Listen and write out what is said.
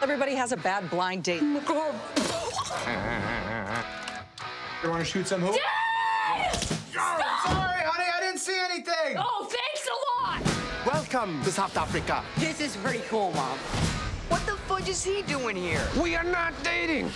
Everybody has a bad blind date. You want to shoot some hoop? Sorry, honey, I didn't see anything. Oh, thanks a lot! Welcome to South Africa. This is pretty cool, Mom. What the fudge is he doing here? We are not dating.